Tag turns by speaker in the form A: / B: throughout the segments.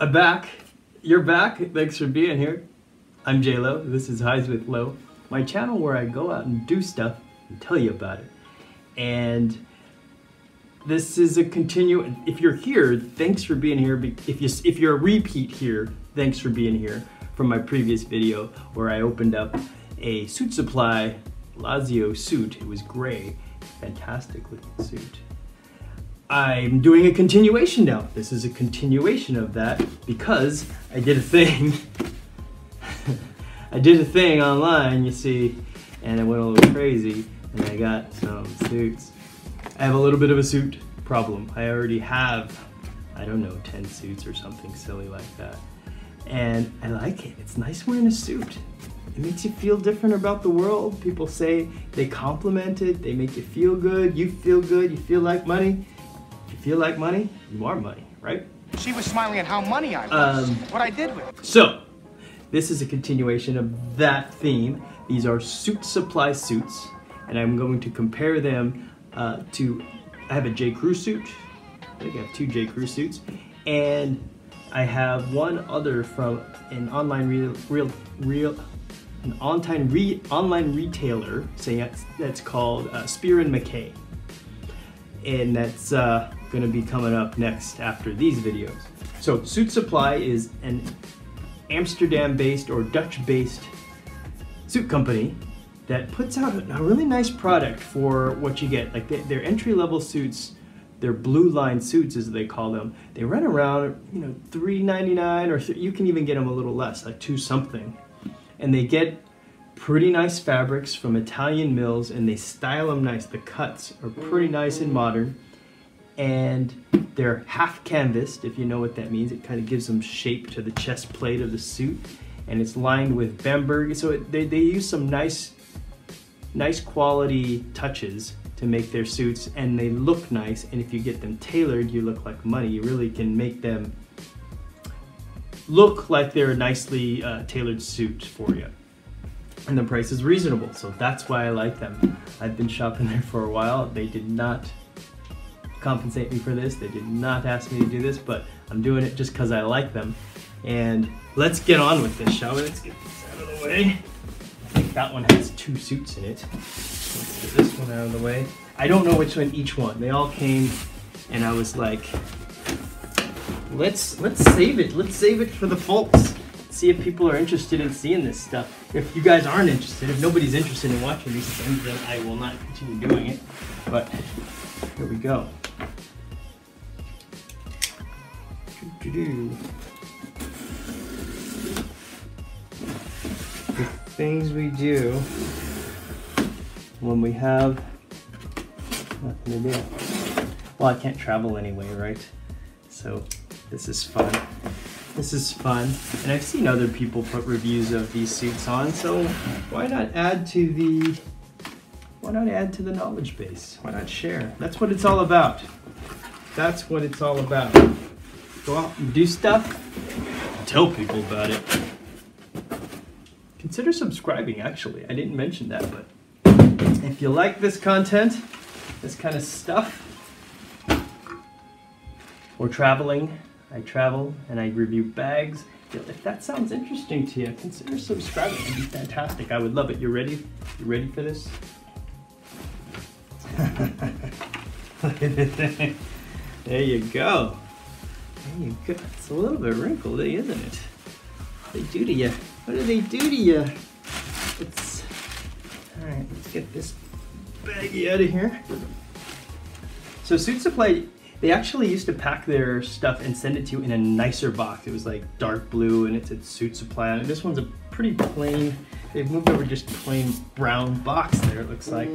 A: I'm back. You're back. Thanks for being here. I'm J-Lo. This is Highs with Lowe, my channel where I go out and do stuff and tell you about it. And this is a continue. If you're here, thanks for being here. If you if you're a repeat here, thanks for being here from my previous video where I opened up a suit supply Lazio suit. It was gray, fantastic looking suit. I'm doing a continuation now. This is a continuation of that because I did a thing. I did a thing online, you see, and I went a little crazy and I got some suits. I have a little bit of a suit problem. I already have, I don't know, 10 suits or something silly like that. And I like it. It's nice wearing a suit. It makes you feel different about the world. People say they compliment it, they make you feel good, you feel good, you feel like money feel like money, you are money, right?
B: She was smiling at how money I was, um, what I did with it.
A: So, this is a continuation of that theme. These are suit supply suits, and I'm going to compare them uh, to, I have a J. Crew suit, I think I have two J. Crew suits, and I have one other from an online real, real, real an online, re, online retailer saying that's, that's called uh, Spier and Mackay. And that's uh, going to be coming up next after these videos. So Suit Supply is an Amsterdam-based or Dutch-based suit company that puts out a really nice product for what you get. Like their entry-level suits, their blue line suits as they call them, they run around, you know, $3.99 or you can even get them a little less, like two something. And they get pretty nice fabrics from Italian mills and they style them nice. The cuts are pretty nice and modern and they're half canvassed, if you know what that means. It kind of gives them shape to the chest plate of the suit, and it's lined with Bemberg. So it, they, they use some nice, nice quality touches to make their suits, and they look nice. And if you get them tailored, you look like money. You really can make them look like they're a nicely uh, tailored suit for you. And the price is reasonable, so that's why I like them. I've been shopping there for a while. They did not compensate me for this. They did not ask me to do this, but I'm doing it just because I like them. And let's get on with this, shall we? Let's get this out of the way. I think that one has two suits in it. Let's get this one out of the way. I don't know which one each one. They all came and I was like, let's let's save it. Let's save it for the folks. See if people are interested in seeing this stuff. If you guys aren't interested, if nobody's interested in watching these things, then I will not continue doing it. But here we go. The things we do when we have nothing to do. Well, I can't travel anyway, right? So this is fun. This is fun. And I've seen other people put reviews of these suits on, so why not add to the why not add to the knowledge base? Why not share? That's what it's all about. That's what it's all about go out and do stuff, tell people about it. Consider subscribing, actually. I didn't mention that, but if you like this content, this kind of stuff, or traveling, I travel and I review bags. If that sounds interesting to you, consider subscribing. It'd be fantastic. I would love it. You ready? You ready for this? Look at this thing. There you go. You go. It's a little bit wrinkly, eh, isn't it? What do they do to you? What do they do to you? It's all right. Let's get this baggie out of here. So Suit Supply, they actually used to pack their stuff and send it to you in a nicer box. It was like dark blue and it said Suit Supply it. This one's a pretty plain. They've moved over just plain brown box there. It looks like.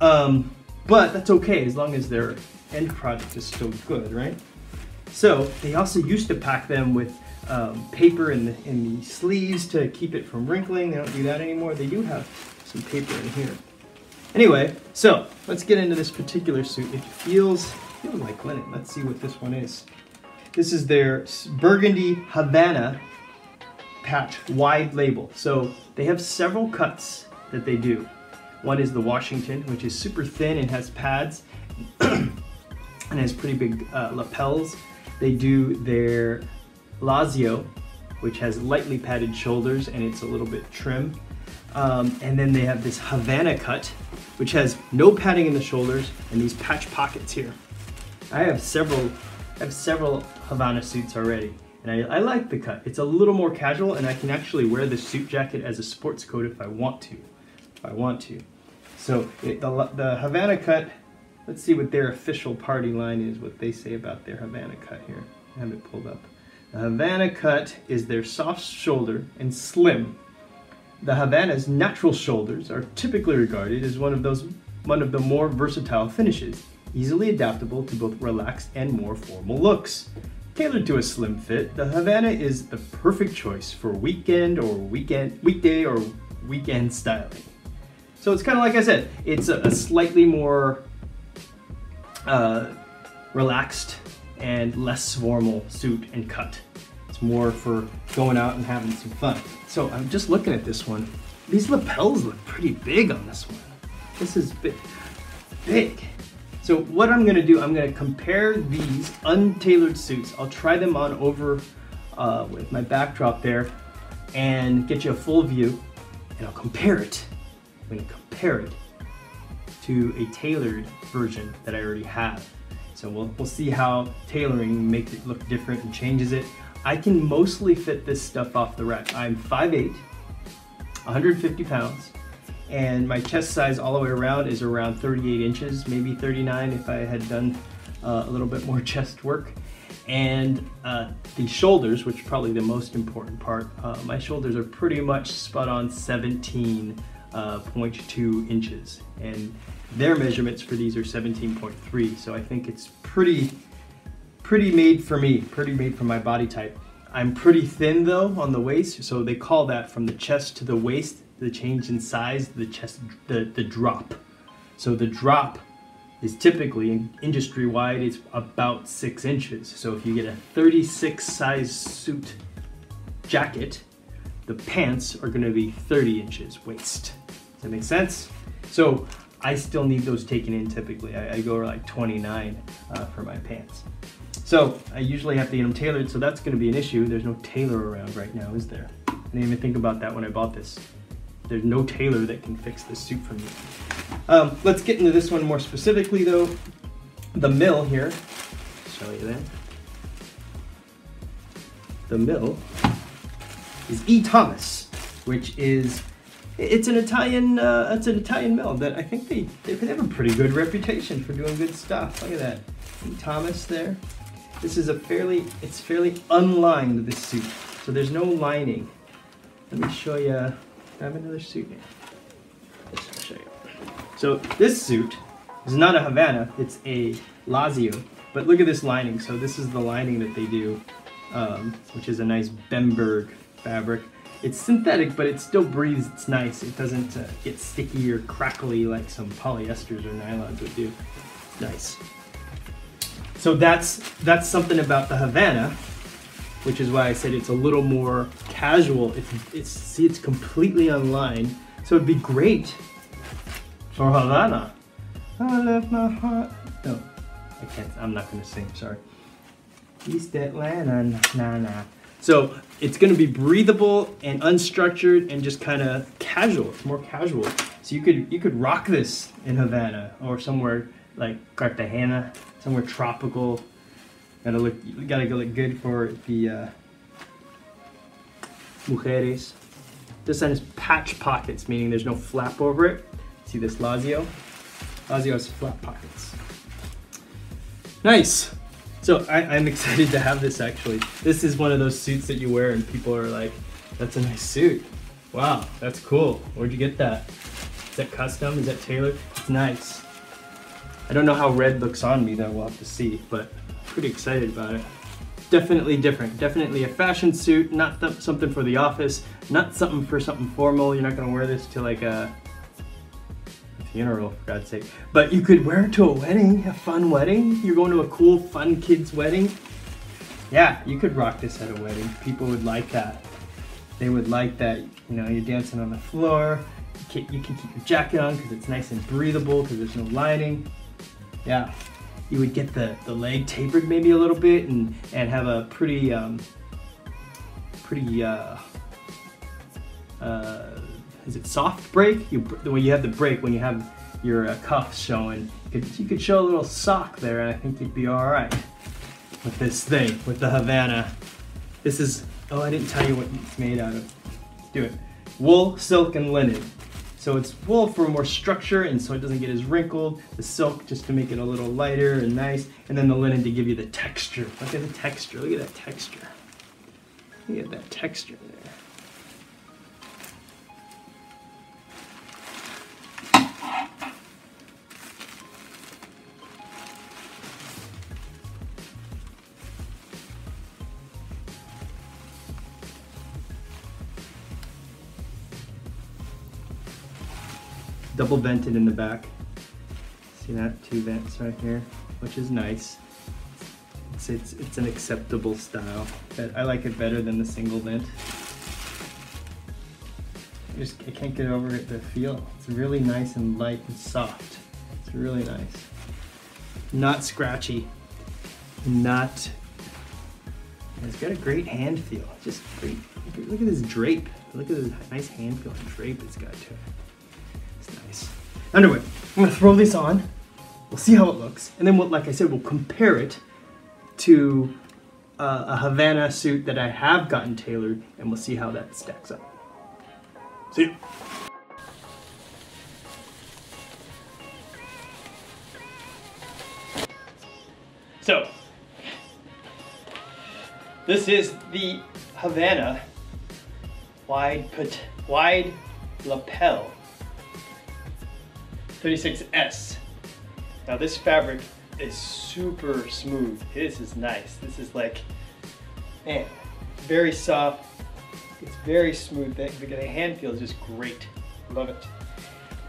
A: Um, but that's okay as long as their end product is still good, right? So they also used to pack them with um, paper in the, in the sleeves to keep it from wrinkling. They don't do that anymore. They do have some paper in here. Anyway, so let's get into this particular suit. It feels, feels like linen. Let's see what this one is. This is their Burgundy Havana patch wide lapel. So they have several cuts that they do. One is the Washington, which is super thin and has pads and has pretty big uh, lapels. They do their Lazio, which has lightly padded shoulders and it's a little bit trim. Um, and then they have this Havana cut, which has no padding in the shoulders and these patch pockets here. I have several, I have several Havana suits already. And I, I, like the cut. It's a little more casual and I can actually wear the suit jacket as a sports coat if I want to. If I want to. So it, the, the Havana cut, let's see what their official party line is, what they say about their Havana cut here. I have it pulled up. The Havana cut is their soft shoulder and slim. The Havana's natural shoulders are typically regarded as one of those one of the more versatile finishes, easily adaptable to both relaxed and more formal looks. Tailored to a slim fit, the Havana is the perfect choice for weekend or weekend weekday or weekend styling. So it's kind of like I said, it's a, a slightly more uh, relaxed and less formal suit and cut. It's more for going out and having some fun. So I'm just looking at this one. These lapels look pretty big on this one. This is big. big. So what I'm gonna do, I'm gonna compare these untailored suits. I'll try them on over uh, with my backdrop there and get you a full view and I'll compare it I'm to compare it to a tailored version that I already have. So we'll, we'll see how tailoring makes it look different and changes it. I can mostly fit this stuff off the rack. I'm 5'8", 150 pounds, and my chest size all the way around is around 38 inches, maybe 39 if I had done uh, a little bit more chest work. And uh, the shoulders, which is probably the most important part, uh, my shoulders are pretty much spot on 17 uh, 0.2 inches. And their measurements for these are 17.3. So I think it's pretty, pretty made for me, pretty made for my body type. I'm pretty thin though on the waist, so they call that from the chest to the waist, the change in size, the chest, the, the drop. So the drop is typically industry wide, it's about six inches. So if you get a 36 size suit jacket, the pants are gonna be 30 inches waist that make sense? So I still need those taken in typically. I, I go like 29 uh, for my pants. So I usually have to get them tailored, so that's gonna be an issue. There's no tailor around right now, is there? I didn't even think about that when I bought this. There's no tailor that can fix this suit for me. Um, let's get into this one more specifically though. The mill here, show you that. The mill is E. Thomas, which is it's an Italian, uh, it's an Italian mill that I think they, they have a pretty good reputation for doing good stuff. Look at that, Thomas there. This is a fairly, it's fairly unlined, this suit. So there's no lining. Let me show you, I have another suit here. Show you. So this suit is not a Havana, it's a Lazio. But look at this lining. So this is the lining that they do, um, which is a nice Bemberg fabric. It's synthetic, but it still breathes. It's nice. It doesn't uh, get sticky or crackly like some polyesters or nylons would do. Nice. So that's that's something about the Havana, which is why I said it's a little more casual. It's, it's see, it's completely unlined, so it'd be great for Havana. I left my heart. No, I can't. I'm not gonna sing. Sorry. East Atlanta, nah. So it's gonna be breathable and unstructured and just kind of casual. It's more casual. So you could you could rock this in Havana or somewhere like Cartagena, somewhere tropical. Gotta look, gotta look good for the uh, mujeres. This one has patch pockets, meaning there's no flap over it. See this Lazio? Lazio has flap pockets. Nice. So I, am excited to have this actually. This is one of those suits that you wear and people are like, that's a nice suit. Wow, that's cool. Where'd you get that? Is that custom? Is that tailored? It's nice. I don't know how red looks on me though, we'll have to see, but pretty excited about it. Definitely different. Definitely a fashion suit, not something for the office, not something for something formal. You're not gonna wear this to like a funeral, for God's sake. But you could wear it to a wedding, a fun wedding. You're going to a cool, fun kid's wedding. Yeah, you could rock this at a wedding. People would like that. They would like that, you know, you're dancing on the floor. You can, keep your jacket on because it's nice and breathable because there's no lining. Yeah, you would get the, the leg tapered maybe a little bit and, and have a pretty, um, pretty, uh, uh, is it soft break? You, when you have the break, when you have your uh, cuffs showing, you could, you could show a little sock there and I think you'd be all right with this thing, with the Havana. This is, oh, I didn't tell you what it's made out of. Do it. Wool, silk, and linen. So it's wool for more structure and so it doesn't get as wrinkled. The silk just to make it a little lighter and nice. And then the linen to give you the texture. Look at the texture, look at that texture. Look at that texture double vented in the back. See that? Two vents right here, which is nice. It's, it's, it's an acceptable style. But I like it better than the single vent. I just I can't get over it, the feel. It's really nice and light and soft. It's really nice. Not scratchy. Not it's got a great hand feel. Just great. Look at this drape. Look at this nice hand feel and drape it's got to it. Anyway, I'm gonna throw this on. We'll see how it looks. And then, we'll, like I said, we'll compare it to uh, a Havana suit that I have gotten tailored and we'll see how that stacks up. See you. So, this is the Havana wide, put, wide lapel 36S. Now this fabric is super smooth. This is nice. This is like, man, very soft. It's very smooth. The, the hand feels just great. Love it.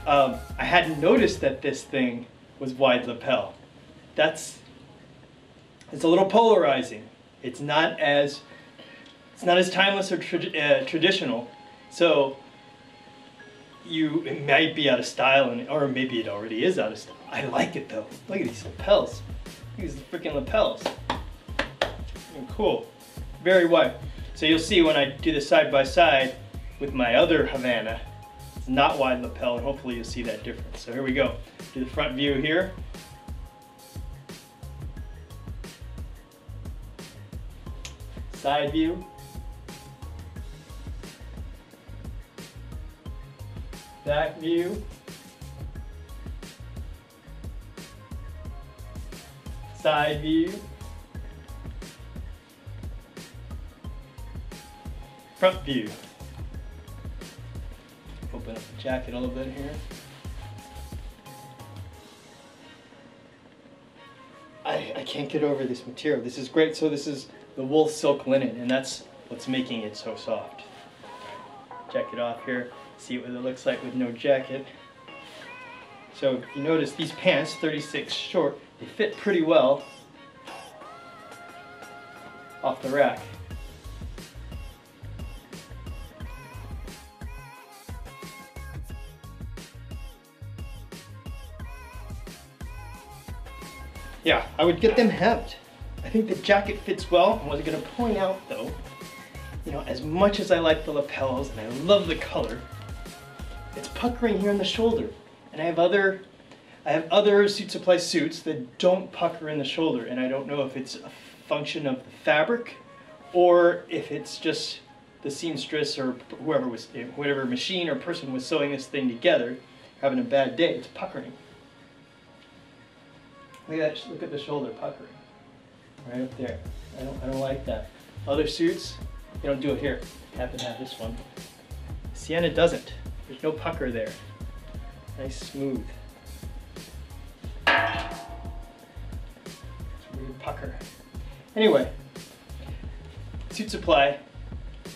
A: Um, I hadn't noticed that this thing was wide lapel. That's, it's a little polarizing. It's not as, it's not as timeless or tra uh, traditional. So you it might be out of style, and or maybe it already is out of style. I like it though. Look at these lapels. Look at these freaking lapels. Mm, cool. Very wide. So you'll see when I do the side by side with my other Havana, it's not wide lapel, and hopefully you'll see that difference. So here we go. Do the front view here. Side view. Back view, side view, front view. Open up the jacket a little bit here. I, I can't get over this material. This is great. So this is the wool silk linen, and that's what's making it so soft. Check it off here see what it looks like with no jacket. So you notice these pants, 36 short, they fit pretty well off the rack. Yeah, I would get them hemmed. I think the jacket fits well. I was gonna point out though, you know, as much as I like the lapels and I love the color, it's puckering here in the shoulder. And I have other I have other suit supply suits that don't pucker in the shoulder and I don't know if it's a function of the fabric or if it's just the seamstress or whoever was whatever machine or person was sewing this thing together having a bad day. It's puckering. Look at that, look at the shoulder puckering. Right up there. I don't I don't like that. Other suits, they don't do it here. Happen to have this one. Sienna doesn't. There's no pucker there. Nice smooth. It's weird pucker. Anyway, Suit Supply,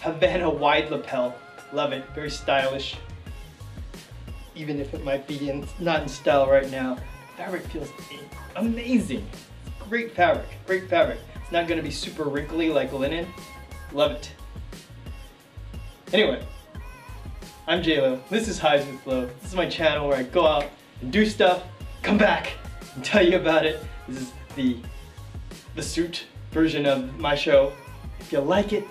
A: Havana wide lapel. Love it, very stylish. Even if it might be in, not in style right now, fabric feels amazing. Great fabric, great fabric. It's not gonna be super wrinkly like linen. Love it. Anyway, I'm JLo. This is Highs with Lowe. This is my channel where I go out and do stuff, come back and tell you about it. This is the the suit version of my show. If you like it,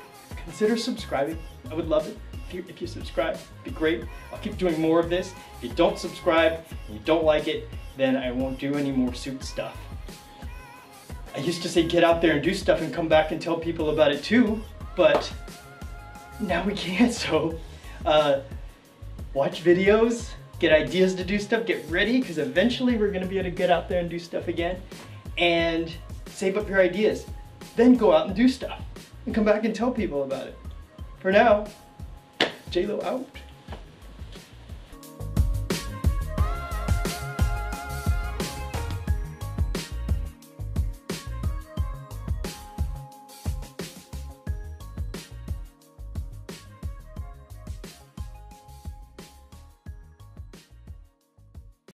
A: consider subscribing. I would love it. If you, if you subscribe, it'd be great. I'll keep doing more of this. If you don't subscribe and you don't like it, then I won't do any more suit stuff. I used to say get out there and do stuff and come back and tell people about it too, but now we can't, so uh, watch videos, get ideas to do stuff, get ready, because eventually we're gonna be able to get out there and do stuff again, and save up your ideas. Then go out and do stuff, and come back and tell people about it. For now, JLo out.